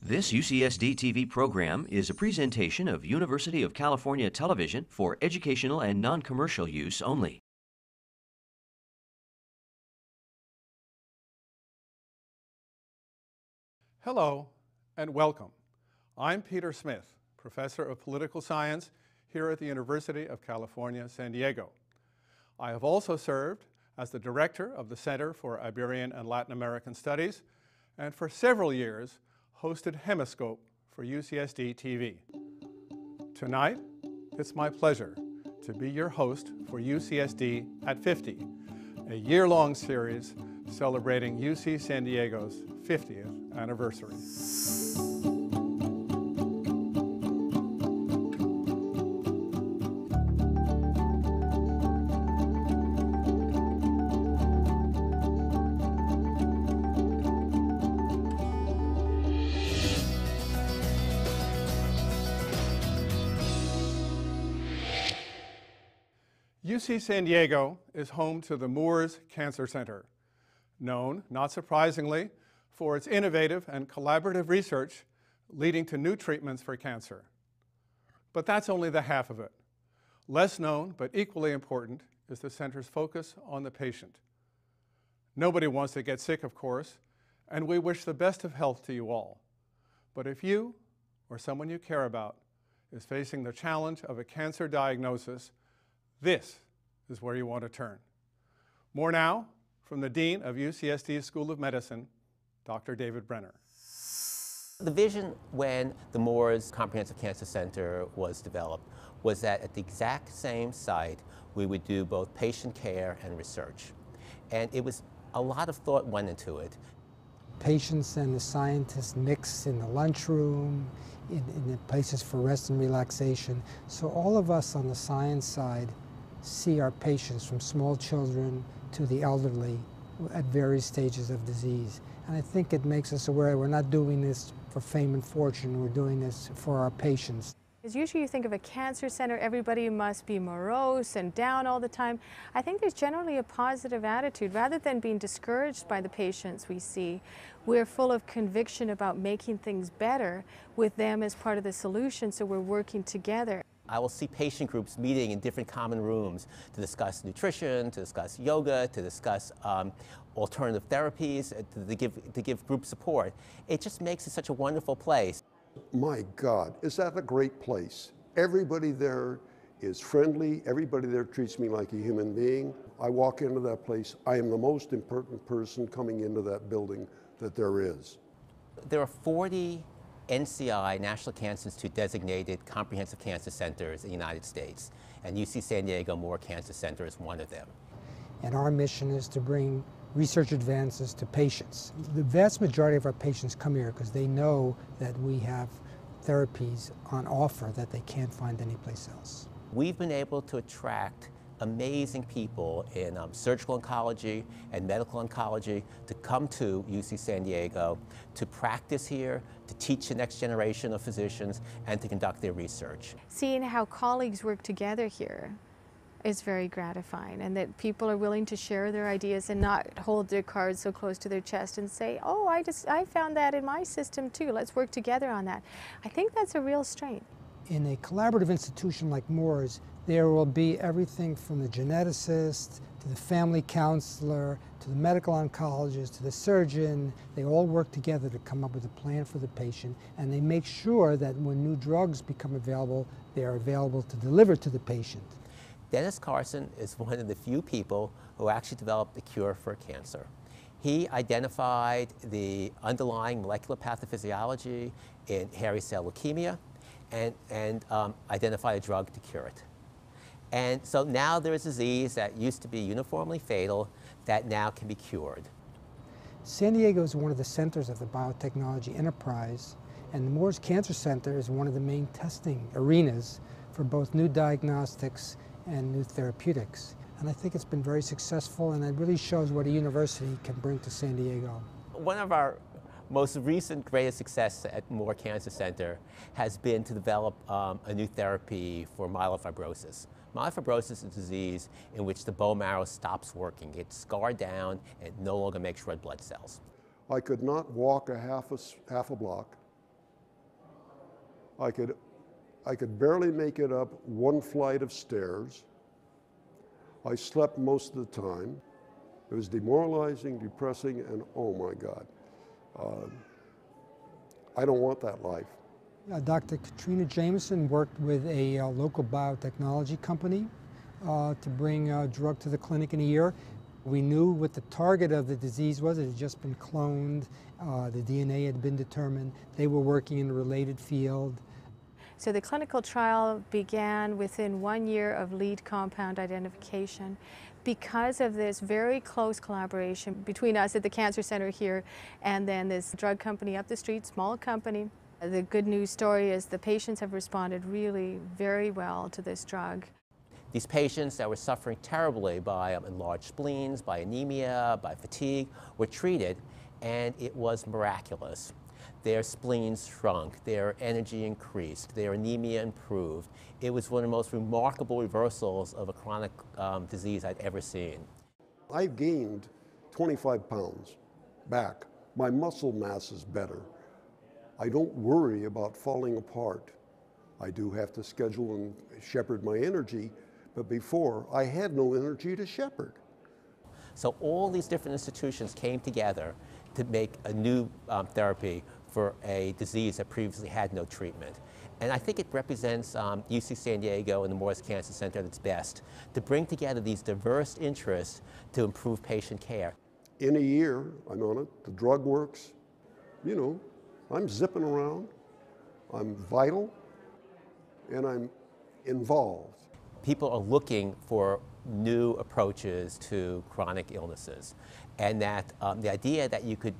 This UCSD TV program is a presentation of University of California Television for educational and non-commercial use only. Hello and welcome. I'm Peter Smith, Professor of Political Science here at the University of California, San Diego. I have also served as the Director of the Center for Iberian and Latin American Studies and for several years hosted Hemiscope for UCSD TV. Tonight, it's my pleasure to be your host for UCSD at 50, a year-long series celebrating UC San Diego's 50th anniversary. UC San Diego is home to the Moores Cancer Center, known, not surprisingly, for its innovative and collaborative research leading to new treatments for cancer. But that's only the half of it. Less known, but equally important, is the center's focus on the patient. Nobody wants to get sick, of course, and we wish the best of health to you all. But if you, or someone you care about, is facing the challenge of a cancer diagnosis, this is where you want to turn. More now from the Dean of UCSD School of Medicine, Dr. David Brenner. The vision when the Moores Comprehensive Cancer Center was developed was that at the exact same site, we would do both patient care and research. And it was, a lot of thought went into it. Patients and the scientists mix in the lunchroom, in, in the places for rest and relaxation. So all of us on the science side see our patients from small children to the elderly at various stages of disease. And I think it makes us aware we're not doing this for fame and fortune, we're doing this for our patients. Because usually you think of a cancer center, everybody must be morose and down all the time. I think there's generally a positive attitude. Rather than being discouraged by the patients we see, we're full of conviction about making things better with them as part of the solution, so we're working together. I will see patient groups meeting in different common rooms to discuss nutrition, to discuss yoga, to discuss um, alternative therapies, uh, to, to, give, to give group support. It just makes it such a wonderful place. My God, is that a great place? Everybody there is friendly. Everybody there treats me like a human being. I walk into that place, I am the most important person coming into that building that there is. There are 40 NCI, National Cancer Institute designated comprehensive cancer centers in the United States, and UC San Diego Moores Cancer Center is one of them. And our mission is to bring research advances to patients. The vast majority of our patients come here because they know that we have therapies on offer that they can't find anyplace else. We've been able to attract amazing people in um, surgical oncology and medical oncology to come to UC San Diego to practice here, to teach the next generation of physicians, and to conduct their research. Seeing how colleagues work together here is very gratifying and that people are willing to share their ideas and not hold their cards so close to their chest and say, oh, I just, I found that in my system too. Let's work together on that. I think that's a real strength. In a collaborative institution like Moores, there will be everything from the geneticist the family counselor to the medical oncologist to the surgeon. They all work together to come up with a plan for the patient and they make sure that when new drugs become available, they are available to deliver to the patient. Dennis Carson is one of the few people who actually developed a cure for cancer. He identified the underlying molecular pathophysiology in hairy cell leukemia and, and um, identified a drug to cure it. And so now there is a disease that used to be uniformly fatal that now can be cured. San Diego is one of the centers of the biotechnology enterprise, and the Moores Cancer Center is one of the main testing arenas for both new diagnostics and new therapeutics. And I think it's been very successful, and it really shows what a university can bring to San Diego. One of our most recent greatest success at Moores Cancer Center has been to develop um, a new therapy for myelofibrosis. Myelofibrosis is a disease in which the bone marrow stops working. It's scarred down and no longer makes red blood cells. I could not walk a half a, half a block I could, I could barely make it up one flight of stairs. I slept most of the time. It was demoralizing, depressing, and oh my God. Uh, I don't want that life. Uh, Dr. Catriona Jamieson worked with a uh, local biotechnology company uh, to bring a drug to the clinic in a year. We knew what the target of the disease was. It had just been cloned. Uh, the DNA had been determined. They were working in a related field. So the clinical trial began within one year of lead compound identification because of this very close collaboration between us at the Cancer Center here and then this drug company up the street, small company. The good news story is the patients have responded really very well to this drug. These patients that were suffering terribly by um, enlarged spleens, by anemia, by fatigue, were treated, and it was miraculous. Their spleens shrunk, their energy increased, their anemia improved. It was one of the most remarkable reversals of a chronic um, disease I'd ever seen. I've gained 25 pounds back. My muscle mass is better. I don't worry about falling apart. I do have to schedule and shepherd my energy, but before I had no energy to shepherd. So all these different institutions came together to make a new um, therapy for a disease that previously had no treatment. And I think it represents um, UC San Diego and the Moores Cancer Center at its best, to bring together these diverse interests to improve patient care. In a year, I'm on it, the drug works, you know, I'm zipping around, I'm vital, and I'm involved. People are looking for new approaches to chronic illnesses, and that um, the idea that you could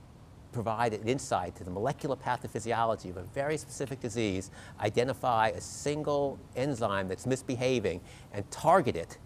provide an insight to the molecular pathophysiology of a very specific disease, identify a single enzyme that's misbehaving, and target it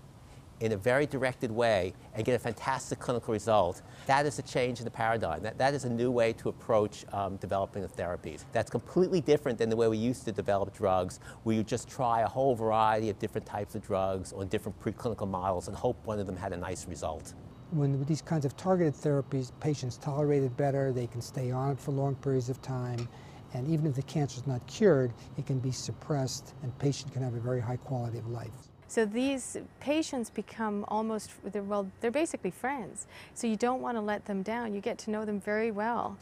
in a very directed way and get a fantastic clinical result, that is a change in the paradigm. That, that is a new way to approach um, developing the therapies. That's completely different than the way we used to develop drugs, where you just try a whole variety of different types of drugs on different preclinical models and hope one of them had a nice result. When with these kinds of targeted therapies, patients tolerate it better, they can stay on it for long periods of time, and even if the cancer is not cured, it can be suppressed and patient can have a very high quality of life. So these patients become almost, they're, well, they're basically friends. So you don't want to let them down. You get to know them very well.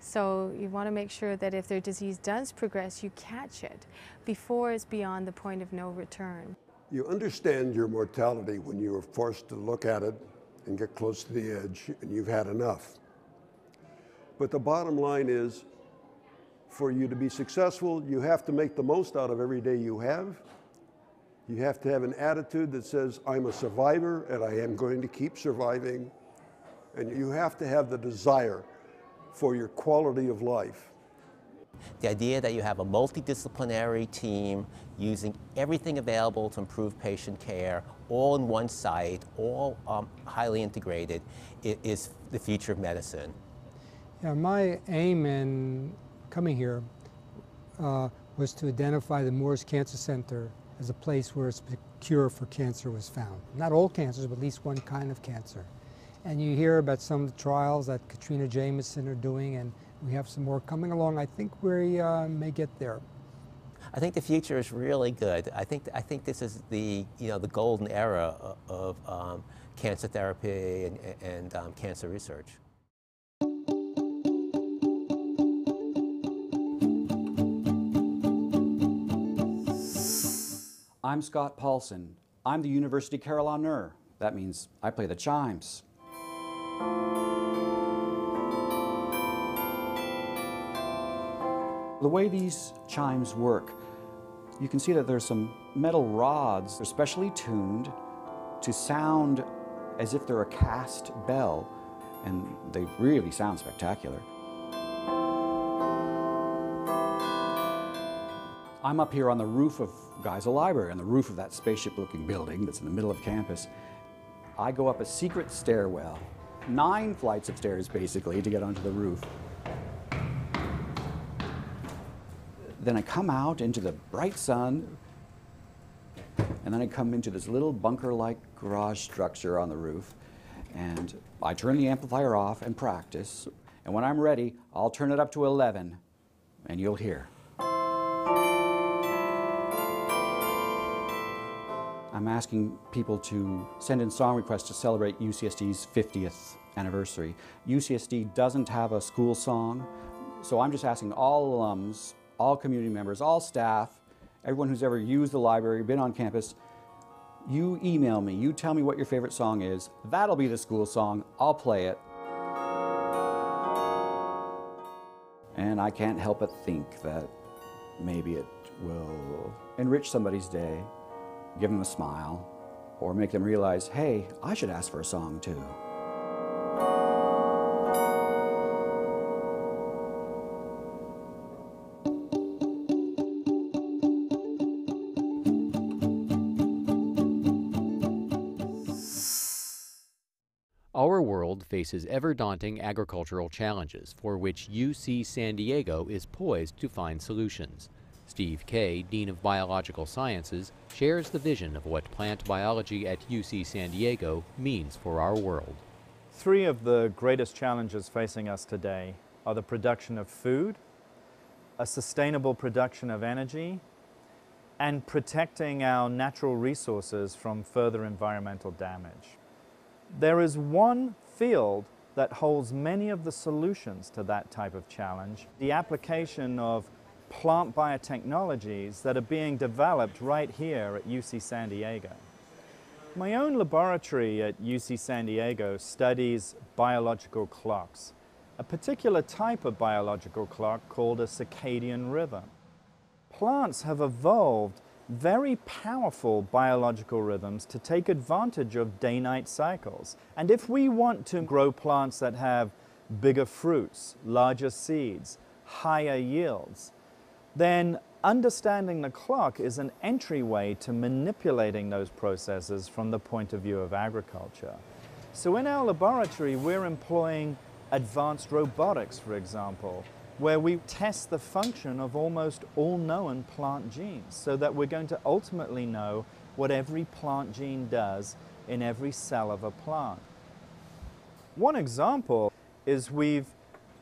So you want to make sure that if their disease does progress, you catch it before it's beyond the point of no return. You understand your mortality when you are forced to look at it and get close to the edge and you've had enough. But the bottom line is for you to be successful, you have to make the most out of every day you have you have to have an attitude that says, I'm a survivor and I am going to keep surviving. And you have to have the desire for your quality of life. The idea that you have a multidisciplinary team using everything available to improve patient care, all in one site, all um, highly integrated, is the future of medicine. Yeah, my aim in coming here uh, was to identify the Moores Cancer Center as a place where a cure for cancer was found. Not all cancers, but at least one kind of cancer. And you hear about some of the trials that Catriona Jamieson are doing, and we have some more coming along. I think we uh, may get there. I think the future is really good. I think I think this is the you know the golden era of, um, cancer therapy and, and um, cancer research. I'm Scott Paulson. I'm the University Carillonneur That means I play the chimes. The way these chimes work, you can see that there's some metal rods, they're specially tuned to sound as if they're a cast bell, and they really sound spectacular. I'm up here on the roof of Geisel Library, on the roof of that spaceship-looking building that's in the middle of campus. I go up a secret stairwell, nine flights of stairs basically, to get onto the roof. Then I come out into the bright sun, and then I come into this little bunker-like garage structure on the roof, and I turn the amplifier off and practice, and when I'm ready, I'll turn it up to 11, and you'll hear. I'm asking people to send in song requests to celebrate UCSD's 50th anniversary. UCSD doesn't have a school song, so I'm just asking all alums, all community members, all staff, everyone who's ever used the library, been on campus, you email me, you tell me what your favorite song is. That'll be the school song, I'll play it. And I can't help but think that maybe it will enrich somebody's day, give them a smile, or make them realize, hey, I should ask for a song too. Our world faces ever daunting agricultural challenges for which UC San Diego is poised to find solutions. Steve Kay, Dean of Biological Sciences, shares the vision of what plant biology at UC San Diego means for our world. Three of the greatest challenges facing us today are the production of food, a sustainable production of energy, and protecting our natural resources from further environmental damage. There is one field that holds many of the solutions to that type of challenge, the application of plant biotechnologies that are being developed right here at UC San Diego. My own laboratory at UC San Diego studies biological clocks, a particular type of biological clock called a circadian rhythm. Plants have evolved very powerful biological rhythms to take advantage of day-night cycles. And if we want to grow plants that have bigger fruits, larger seeds, higher yields, then understanding the clock is an entryway to manipulating those processes from the point of view of agriculture. So in our laboratory, we're employing advanced robotics, for example, where we test the function of almost all known plant genes so that we're going to ultimately know what every plant gene does in every cell of a plant. One example is we've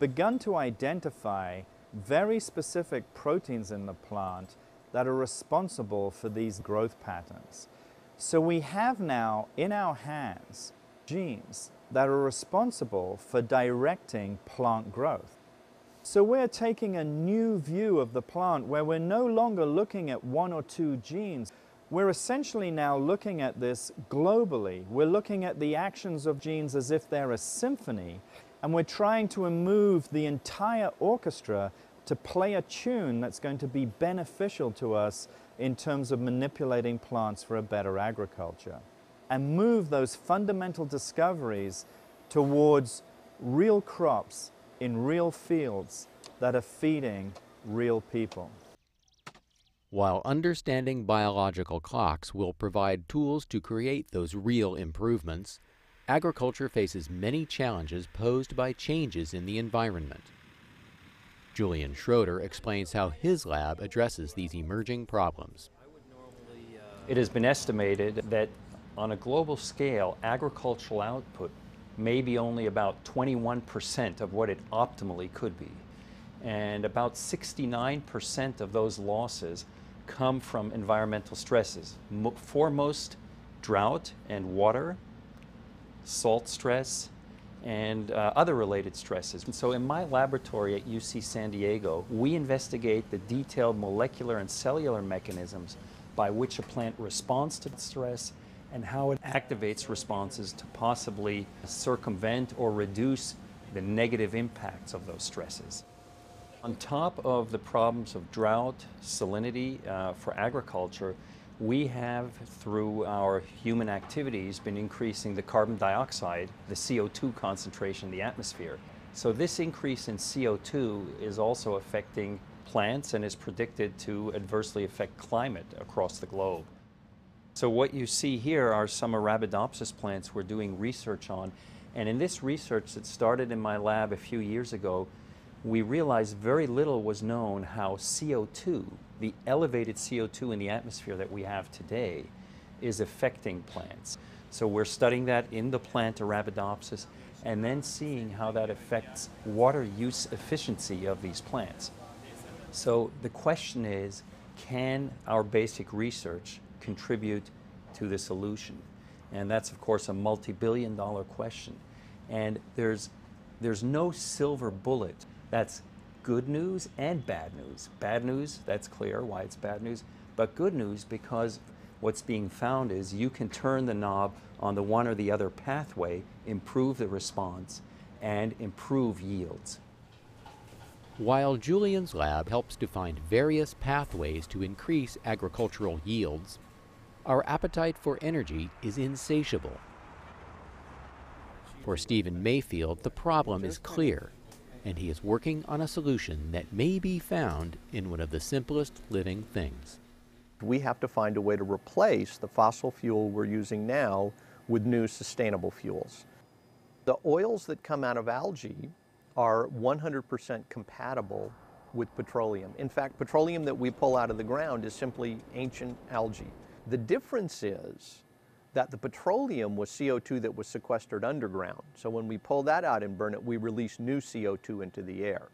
begun to identify very specific proteins in the plant that are responsible for these growth patterns. So we have now in our hands genes that are responsible for directing plant growth. So we're taking a new view of the plant where we're no longer looking at one or two genes. We're essentially now looking at this globally. We're looking at the actions of genes as if they're a symphony, and we're trying to move the entire orchestra to play a tune that's going to be beneficial to us in terms of manipulating plants for a better agriculture. And move those fundamental discoveries towards real crops in real fields that are feeding real people. While understanding biological clocks will provide tools to create those real improvements, agriculture faces many challenges posed by changes in the environment. Julian Schroeder explains how his lab addresses these emerging problems. It has been estimated that on a global scale, agricultural output may be only about 21% of what it optimally could be. And about 69% of those losses come from environmental stresses, Mo foremost drought and water, salt stress, and uh, other related stresses. And so in my laboratory at UC San Diego, we investigate the detailed molecular and cellular mechanisms by which a plant responds to stress and how it activates responses to possibly circumvent or reduce the negative impacts of those stresses. On top of the problems of drought, salinity uh, for agriculture, we have, through our human activities, been increasing the carbon dioxide, the CO2 concentration in the atmosphere. So this increase in CO2 is also affecting plants and is predicted to adversely affect climate across the globe. So what you see here are some Arabidopsis plants we're doing research on. And in this research that started in my lab a few years ago, we realized very little was known how CO2, the elevated CO2 in the atmosphere that we have today, is affecting plants. So we're studying that in the plant Arabidopsis and then seeing how that affects water use efficiency of these plants. So the question is, can our basic research contribute to the solution? And that's, of course, a multi billion dollar question. And there's, there's no silver bullet. That's good news and bad news. Bad news, that's clear why it's bad news, but good news because what's being found is you can turn the knob on the one or the other pathway, improve the response, and improve yields. While Julian's lab helps to find various pathways to increase agricultural yields, our appetite for energy is insatiable. For Stephen Mayfield, the problem is clear, and he is working on a solution that may be found in one of the simplest living things. We have to find a way to replace the fossil fuel we're using now with new sustainable fuels. The oils that come out of algae are 100% compatible with petroleum. In fact, petroleum that we pull out of the ground is simply ancient algae. The difference is that the petroleum was CO2 that was sequestered underground. So when we pull that out and burn it, we release new CO2 into the air.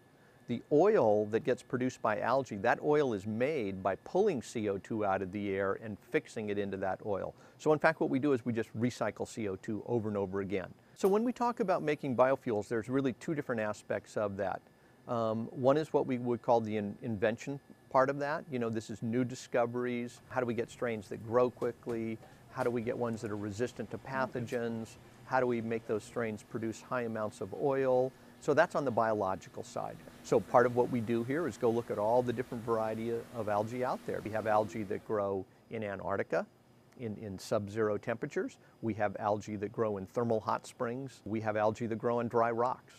The oil that gets produced by algae, that oil is made by pulling CO2 out of the air and fixing it into that oil. So in fact, what we do is we just recycle CO2 over and over again. So when we talk about making biofuels, there's really two different aspects of that. Um, one is what we would call the in invention part of that. You know, this is new discoveries. How do we get strains that grow quickly? How do we get ones that are resistant to pathogens? How do we make those strains produce high amounts of oil? So that's on the biological side. So part of what we do here is go look at all the different variety of algae out there. We have algae that grow in Antarctica in, in sub-zero temperatures. We have algae that grow in thermal hot springs. We have algae that grow on dry rocks.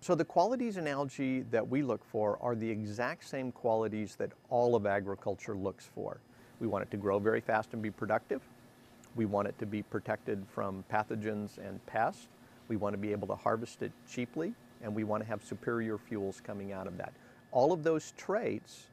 So the qualities in algae that we look for are the exact same qualities that all of agriculture looks for. We want it to grow very fast and be productive. We want it to be protected from pathogens and pests. We want to be able to harvest it cheaply, and we want to have superior fuels coming out of that. All of those traits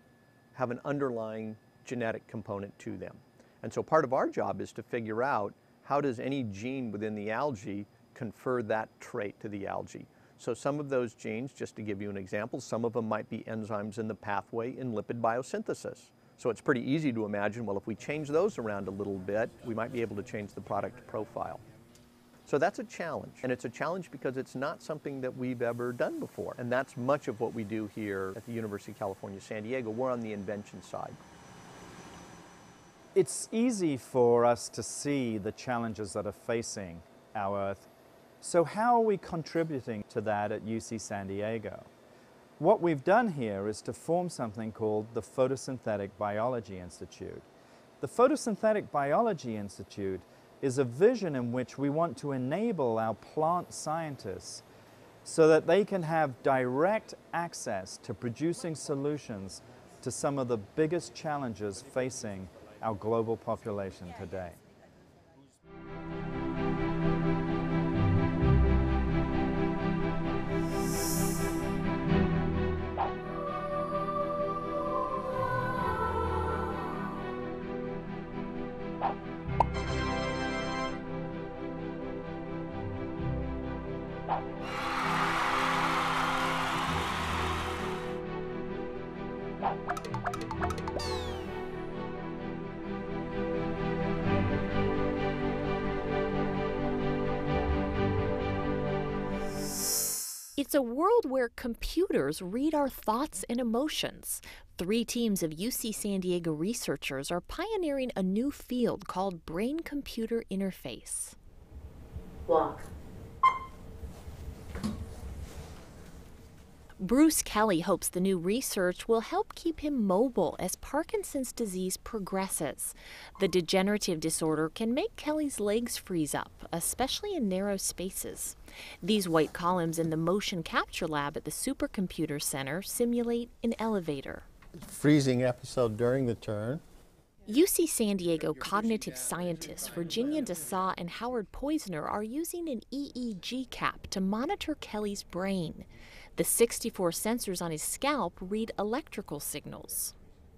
have an underlying genetic component to them. And so part of our job is to figure out how does any gene within the algae confer that trait to the algae. So some of those genes, just to give you an example, some of them might be enzymes in the pathway in lipid biosynthesis. So it's pretty easy to imagine, well, if we change those around a little bit, we might be able to change the product profile. So that's a challenge. And it's a challenge because it's not something that we've ever done before. And that's much of what we do here at the University of California, San Diego. We're on the invention side. It's easy for us to see the challenges that are facing our Earth. So how are we contributing to that at UC San Diego? What we've done here is to form something called the Photosynthetic Biology Institute. The Photosynthetic Biology Institute is a vision in which we want to enable our plant scientists so that they can have direct access to producing solutions to some of the biggest challenges facing our global population today. Read our thoughts and emotions. Three teams of UC San Diego researchers are pioneering a new field called brain computer interface. Walk. Bruce Kelly hopes the new research will help keep him mobile as Parkinson's disease progresses. The degenerative disorder can make Kelly's legs freeze up, especially in narrow spaces. These white columns in the motion capture lab at the Supercomputer Center simulate an elevator. Freezing episode during the turn. UC San Diego cognitive scientists Virginia DeSa and Howard Poizner are using an EEG cap to monitor Kelly's brain. The 64 sensors on his scalp read electrical signals.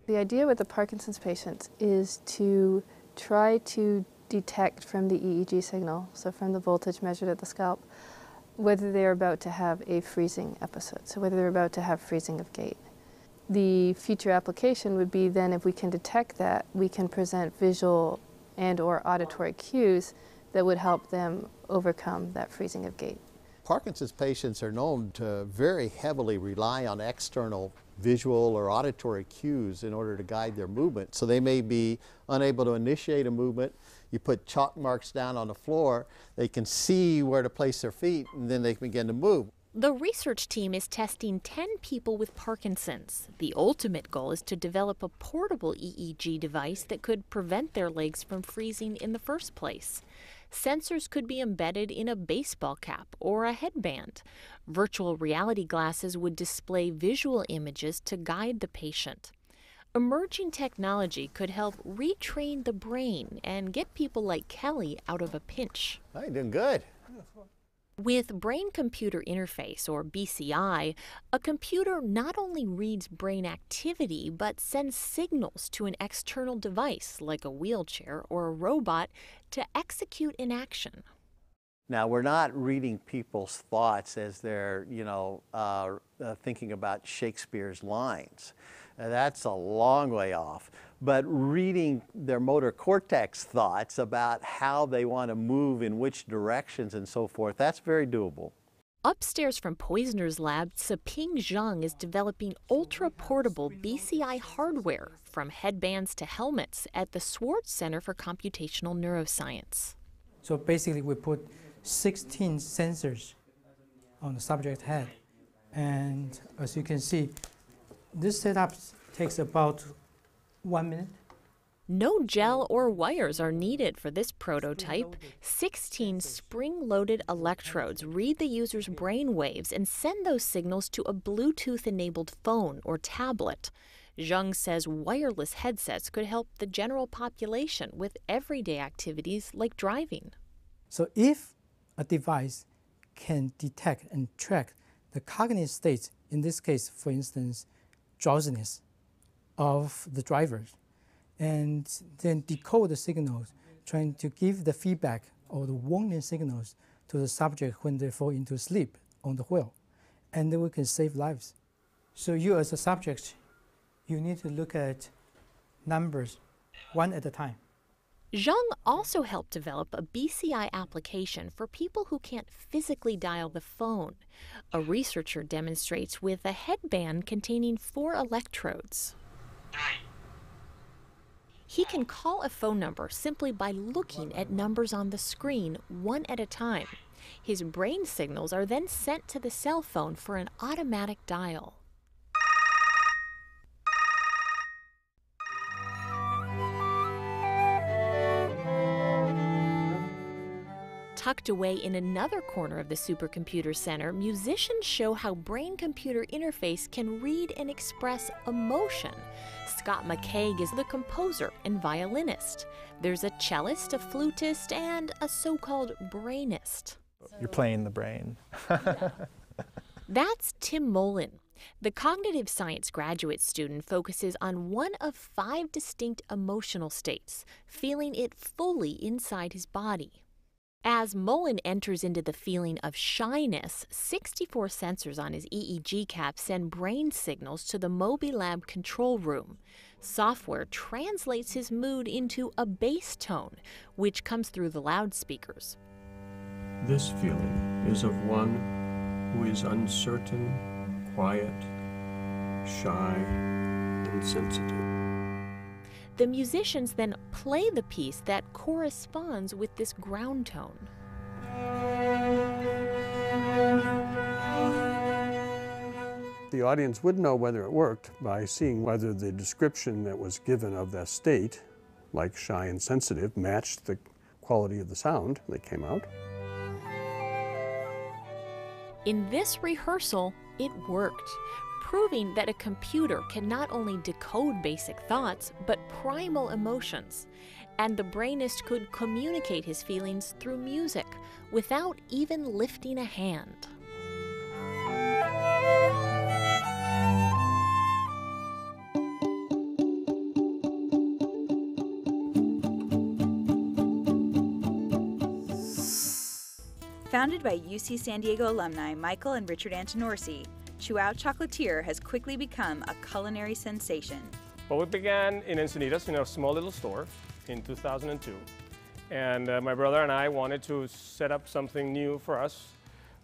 The idea with the Parkinson's patients is to try to detect from the EEG signal, so from the voltage measured at the scalp, whether they're about to have a freezing episode, so whether they're about to have freezing of gait. The future application would be then if we can detect that, we can present visual and or auditory cues that would help them overcome that freezing of gait. Parkinson's patients are known to very heavily rely on external visual or auditory cues in order to guide their movement. So they may be unable to initiate a movement. You put chalk marks down on the floor, they can see where to place their feet, and then they can begin to move. The research team is testing 10 people with Parkinson's. The ultimate goal is to develop a portable EEG device that could prevent their legs from freezing in the first place. Sensors could be embedded in a baseball cap or a headband. Virtual reality glasses would display visual images to guide the patient. Emerging technology could help retrain the brain and get people like Kelly out of a pinch. Oh, Hi, doing good. With Brain Computer Interface, or BCI, a computer not only reads brain activity but sends signals to an external device like a wheelchair or a robot to execute an action. Now, we're not reading people's thoughts as they're, you know, uh, uh, thinking about Shakespeare's lines. That's a long way off. But reading their motor cortex thoughts about how they want to move in which directions and so forth, that's very doable. Upstairs from Poizner's lab, Tzyy-Ping Jung is developing ultra portable BCI hardware from headbands to helmets at the Swartz Center for Computational Neuroscience. So basically, we put 16 sensors on the subject head. And as you can see, this setup takes about one minute. No gel or wires are needed for this prototype. 16 spring loaded electrodes read the user's brain waves and send those signals to a Bluetooth enabled phone or tablet. Jung says wireless headsets could help the general population with everyday activities like driving. So, if a device can detect and track the cognitive states, in this case, for instance, drowsiness of the drivers, and then decode the signals, trying to give the feedback or the warning signals to the subject when they fall into sleep on the wheel. And then we can save lives. So you as a subject, you need to look at numbers one at a time. Jung also helped develop a BCI application for people who can't physically dial the phone. A researcher demonstrates with a headband containing four electrodes. He can call a phone number simply by looking at numbers on the screen one at a time. His brain signals are then sent to the cell phone for an automatic dial. Tucked away in another corner of the supercomputer center, musicians show how brain computer interface can read and express emotion. Scott Makeig is the composer and violinist. There's a cellist, a flutist, and a so called brainist. You're playing the brain. That's Tim Mullen. The cognitive science graduate student focuses on one of five distinct emotional states, feeling it fully inside his body. As Mullen enters into the feeling of shyness, 64 sensors on his EEG cap send brain signals to the MoBI Lab control room. Software translates his mood into a bass tone, which comes through the loudspeakers. This feeling is of one who is uncertain, quiet, shy, and sensitive. The musicians then play the piece that corresponds with this ground tone. The audience would know whether it worked by seeing whether the description that was given of that state, like shy and sensitive, matched the quality of the sound that came out. In this rehearsal, it worked proving that a computer can not only decode basic thoughts, but primal emotions. And the brainist could communicate his feelings through music without even lifting a hand. Founded by UC San Diego alumni Michael and Richard Antonorsi, Chuao Chocolatier has quickly become a culinary sensation. Well, we began in Encinitas in a small little store. in 2002. And uh, my brother and I wanted to set up something new for us.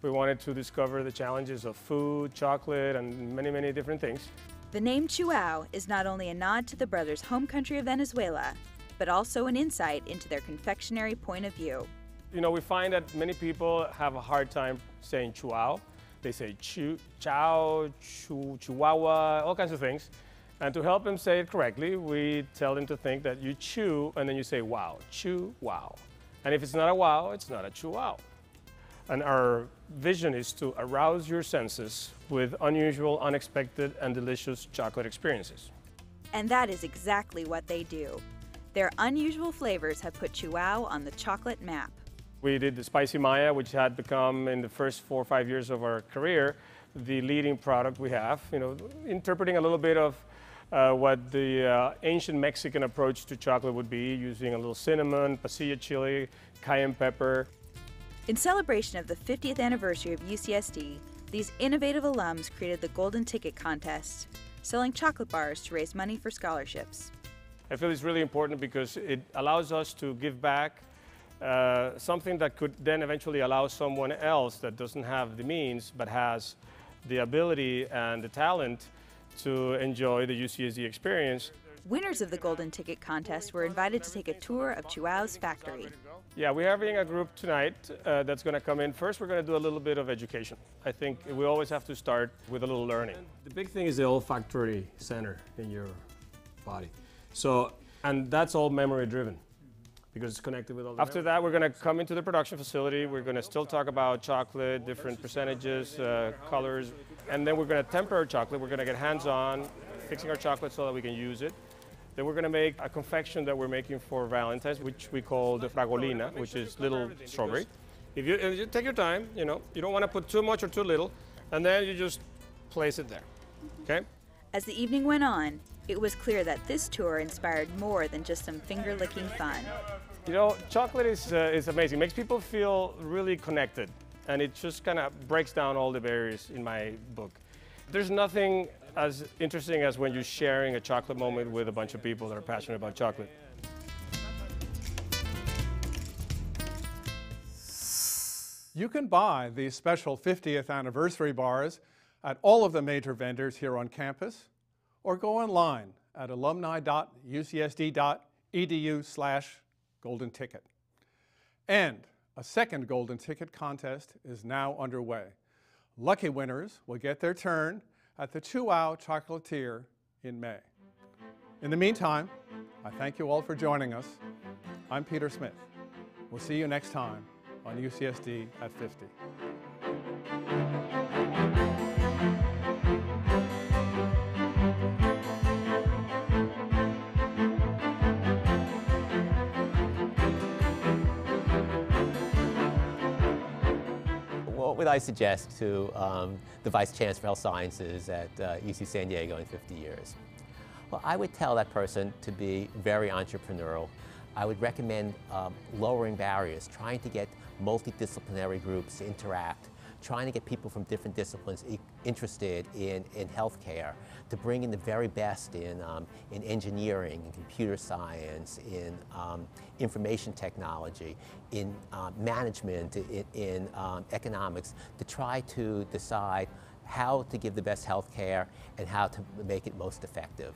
We wanted to discover the challenges of food, chocolate, and many, many different things. The name Chuao is not only a nod to the brothers' home country of Venezuela, but also an insight into their confectionery point of view. You know, we find that many people have a hard time saying chuao. They say chu, chow, chu, chihuahua, all kinds of things. And to help them say it correctly, we tell them to think that you chew and then you say wow, chew, wow. And if it's not a wow, it's not a chew wow. And our vision is to arouse your senses with unusual, unexpected, and delicious chocolate experiences. And that is exactly what they do. Their unusual flavors have put Chuao on the chocolate map. We did the Spicy Maya, which had become, in the first four or five years of our career, the leading product we have. You know, interpreting a little bit of uh, what the uh, ancient Mexican approach to chocolate would be, using a little cinnamon, pasilla chili, cayenne pepper. In celebration of the 50th anniversary of UCSD, these innovative alums created the Golden Ticket Contest, selling chocolate bars to raise money for scholarships. I feel it's really important because it allows us to give back uh, something that could then eventually allow someone else that doesn't have the means but has the ability and the talent to enjoy the UCSD experience. Winners of the Golden Ticket Contest were invited to take a tour of Chuao's factory. Yeah, we're having a group tonight uh, that's going to come in. First, we're going to do a little bit of education. I think we always have to start with a little learning. The big thing is the olfactory center in your body. So, and that's all memory driven because it's connected with all the After that, we're going to come into the production facility. We're going to still talk about chocolate, different percentages, uh, colors, and then we're going to temper our chocolate. We're going to get hands-on, fixing our chocolate so that we can use it. Then we're going to make a confection that we're making for Valentine's, which we call the fragolina, which is little strawberry. If you, if you take your time, you know, you don't want to put too much or too little, and then you just place it there, okay? As the evening went on, it was clear that this tour inspired more than just some finger-licking fun. You know, chocolate is, uh, is amazing. It makes people feel really connected, and it just kind of breaks down all the barriers in my book. There's nothing as interesting as when you're sharing a chocolate moment with a bunch of people that are passionate about chocolate. You can buy these special 50th anniversary bars at all of the major vendors here on campus or go online at alumni.ucsd.edu slash golden ticket. And a second golden ticket contest is now underway. Lucky winners will get their turn at the Chuao Chocolatier in May. In the meantime, I thank you all for joining us. I'm Peter Smith. We'll see you next time on UCSD at 50. Would I suggest to um, the Vice Chancellor for Health Sciences at uh, UC San Diego in 50 years? Well, I would tell that person to be very entrepreneurial. I would recommend um, lowering barriers, trying to get multidisciplinary groups to interact, trying to get people from different disciplines e interested in, in healthcare, to bring in the very best in, um, in engineering, in computer science, in um, information technology, in uh, management, in, in um, economics, to try to decide how to give the best healthcare and how to make it most effective.